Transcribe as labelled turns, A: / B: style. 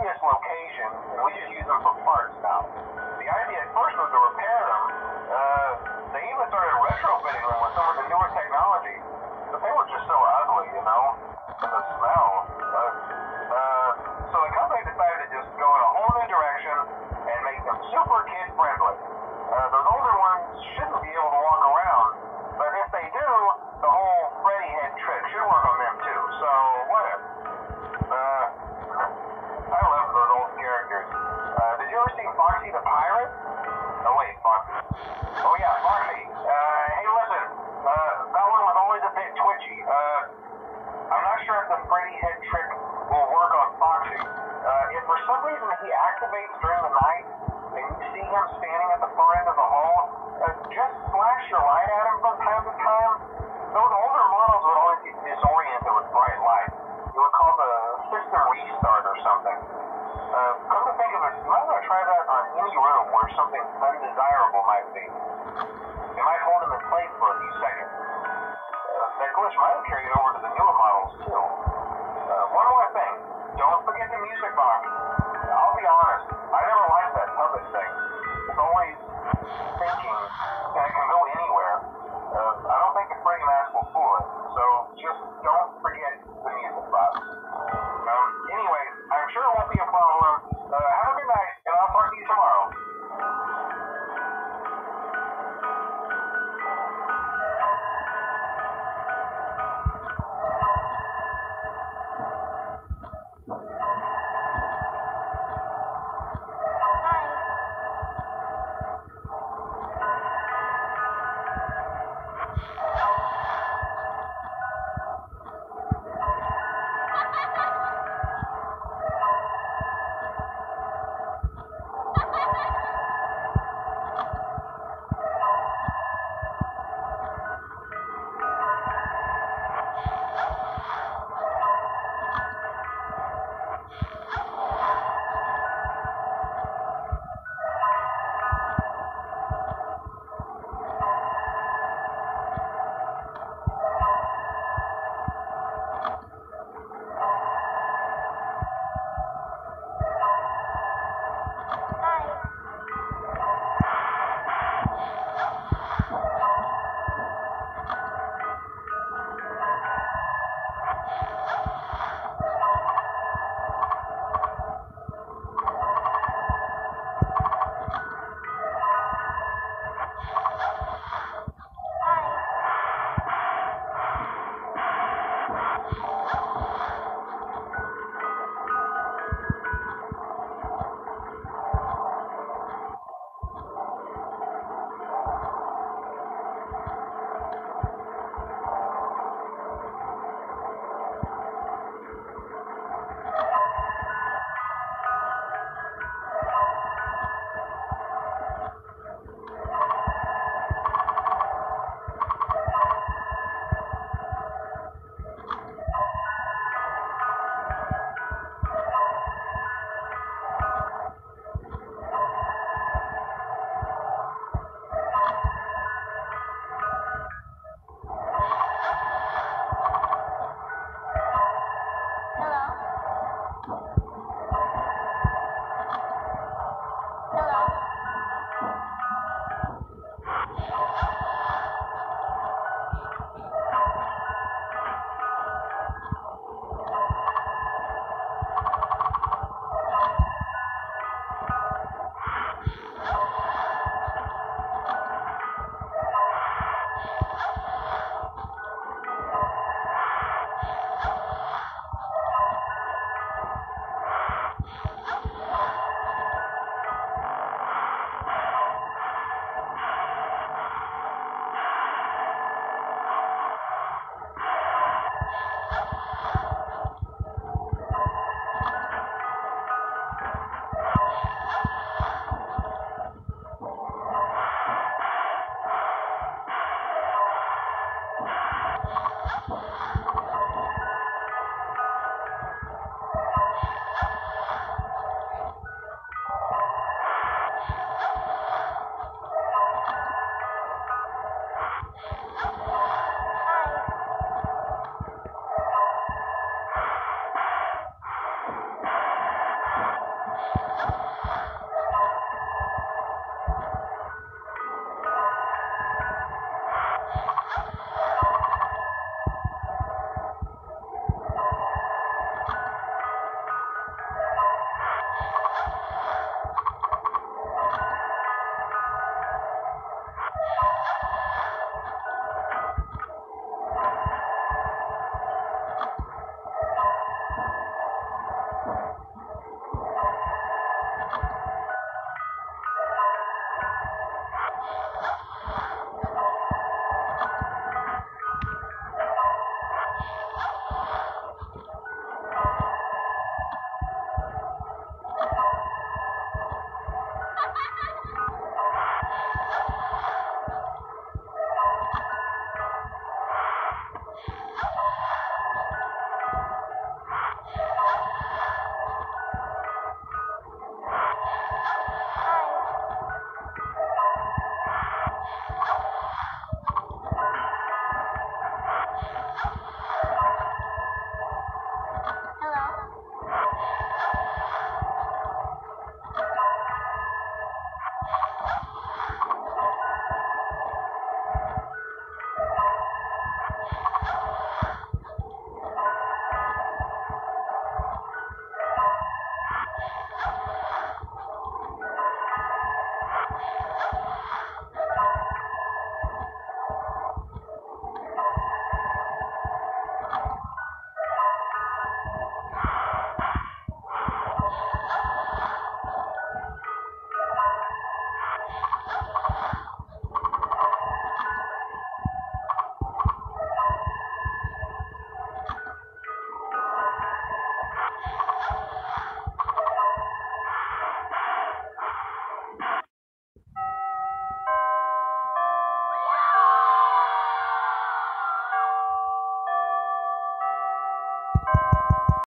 A: the location, we just use them for parts now. The idea at first was to repair them. Uh, they even started retrofitting them with some of the newer technology, but they were just so ugly, you know? And the smell. Uh, uh, so the company decided to just go in a whole new direction and make them super Those older models would always get disoriented with bright light. It would cause a system restart or something. Uh, come to think of it, you might want to try that on any room where something undesirable might be. It might hold him in place for a few seconds. Uh, that glitch might carried over to the newer models too. Uh, one more thing. Don't forget the music box. I'll be honest, I never liked that puppet thing. It's always thinking, and it can go anywhere. So just don't